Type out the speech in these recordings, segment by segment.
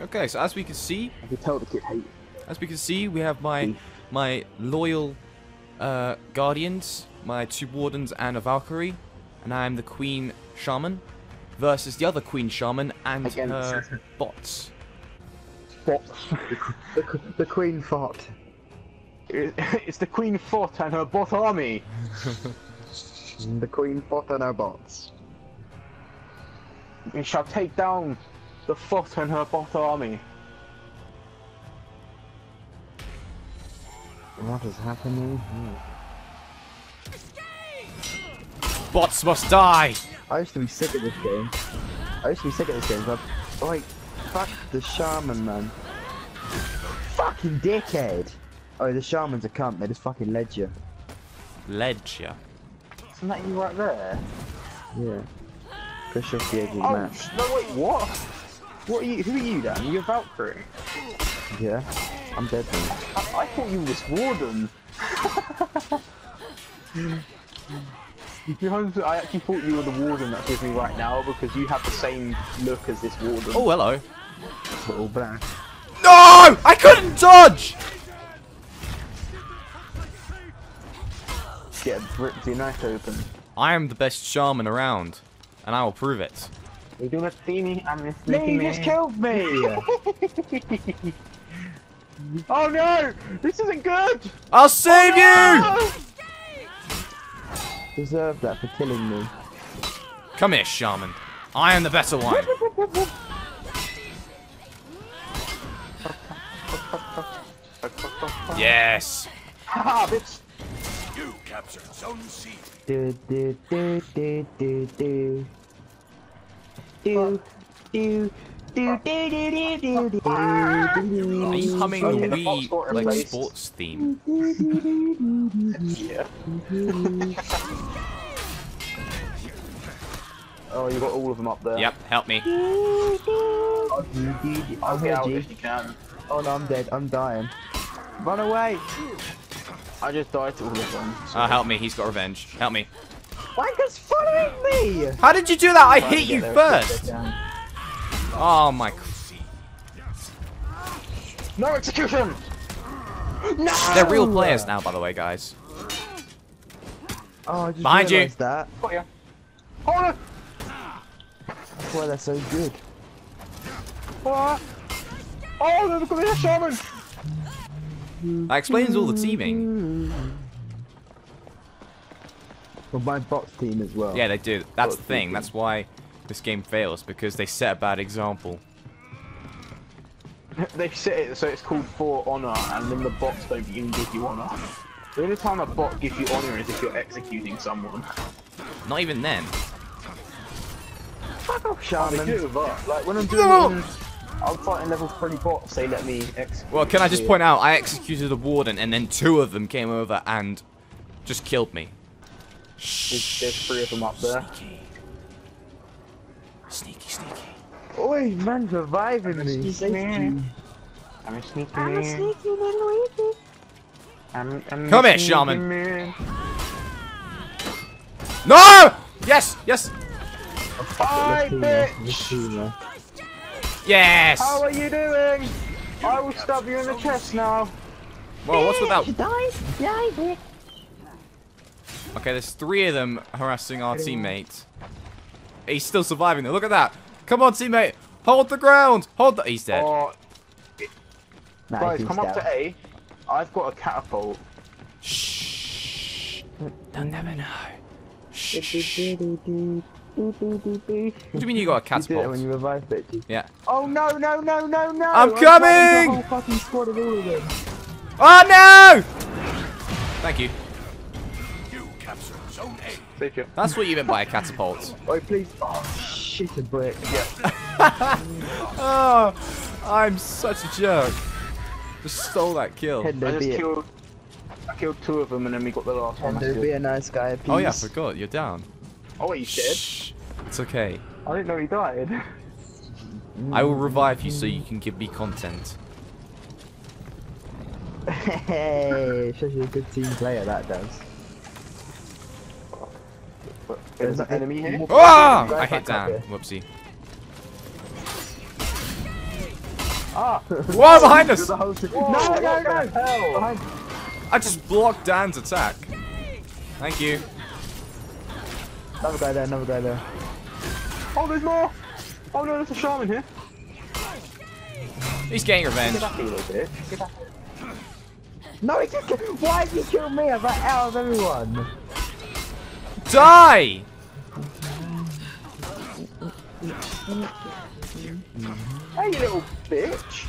Okay, so as we can see, I could tell the kid as we can see, we have my my loyal uh, guardians, my two wardens and a Valkyrie, and I am the Queen Shaman versus the other Queen Shaman and Against- her bots. Bots. The, the queen fought. it's the Queen Fought and her bot army. The queen fought and her bots. We shall take down the Fought and her bot army. What is happening here? Bots must die! I used to be sick of this game. I used to be sick of this game, but like, fuck the shaman, man. Fucking dickhead. Oh, the shaman's a cunt. They just fucking led you. Led you? Isn't that you right there? Yeah. Push off the edge of the Oh, map. no wait, what? What are you? Who are you then? You're Valkyrie. Yeah. I'm dead man. I, I thought you were this warden. To be honest, I actually thought you were the warden that's with me right now because you have the same look as this warden. Oh, hello. Little black. No! I couldn't dodge! Get ripped your neck open. I am the best shaman around, and I will prove it. You're doing a steamy and a No, sneaky you just killed me! Oh no! This isn't good! I'll save you! Deserve that for killing me. Come here, shaman. I am the better one. Yes. Haha, bitch! You captured Zone C. Do do do do do do. Do do do do do do do do. Are you humming Okay, the the Wii like replaced. sports theme? Yeah. oh, you got all of them up there. Yep, help me. Oh, I'm get out ready. if you. Oh no, I'm dead. I'm dying. Run away! I just died to all of them. so- Uh, help me, he's got revenge. Help me. Wanker's following me! How did you do that? I hit you first! quick as I can. Oh my. No execution! No! They're real players now, by the way, guys. Oh, I just Behind you. that. Got ya. Hold on! That's why they're so good. What? Oh, look at this shaman! That explains all the teaming. Well, my bots team as well. Yeah, they do. That's the thing. teaming. That's why this game fails, because they set a bad example. they set it so it's called for honor, and then the bots don't even give you honor. The only time a bot gives you honor is if you're executing someone. Not even then. Fuck off, they shaman. do, but like when I'm doing No! it I'm fighting level 3 bots, they let me execute. Well, can I just point out, I executed a warden, and then two of them came over and just killed me. There's, there's three of them up there. Sneaky, sneaky. Oi, man's reviving me. sneaky man. I'm a sneaky man. little idiot. I'm, I'm Come here, shaman. man. No! Yes! Yes! Oh, Hi, bitch! bitch! Yes! How are you doing? I will stab you in the chest now. Whoa, what's with that? Die! Die, bitch! Okay, there's three of them harassing our teammate. He's still surviving though. Look at that. Come on, teammate. Hold the ground. Hold the. He's dead. Oh, Nah, guys, he's come up to A. I've got a catapult. Shh. They'll never know. Shh. What do you mean you got a You do it when catapult? you revive bitches. Yeah. Oh no no no no no! I'm I've coming! whole fucking squad of all of them. Oh no! Thank you. You captured Zone A. Save you. That's what you meant by a catapult. Oi, please. Oh, shit, a brick. Yeah. Oh, I'm such a jerk. Just stole that kill. Hendo, I just killed. I killed two of them and then we got the last one. That's Hendo, be a nice guy, please. Oh yeah, I forgot. You're down. Oh wait, you dead? Shh. It's okay. I didn't know he died. I will revive you so you can give me content. Hey, shows you a good team player, that does. There's an enemy here. Right I hit back up down. here. Whoopsie. Ah! Whoa, behind us! The whole thing- Whoa, no, no, what no! hell? Behind- I just blocked Dan's attack. Thank you. Another guy there, another guy there. Oh, there's more! Oh no, there's a shaman here. He's getting revenge. Get back here, little bit. Get back. No, he just killed- Why did you kill me? I'm like out of everyone. Die! Hey, you little bitch!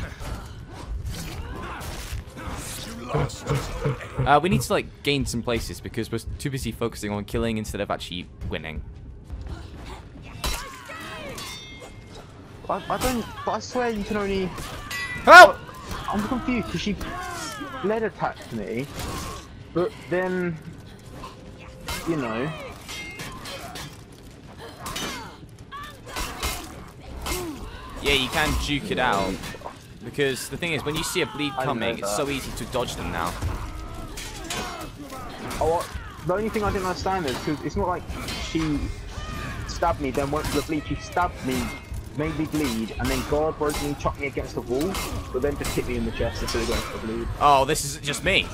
You lost Zone A. Uh, we need to like gain some places because we're too busy focusing on killing instead of actually winning. I, I don't. But I swear you can only. Help! I'm confused because she lead attacked me, but then, you know, Yeah, you can juke it out. Because the thing is, when you see a bleed I didn't know coming, it's so easy to dodge them now. oh, the only thing I didn't understand is because it's not like she stabbed me, then went for the bleed. She stabbed me, made me bleed, and then guard broke me, chucked me against the wall, but then just hit me in the chest instead of going for the bleed. Oh, this is just me.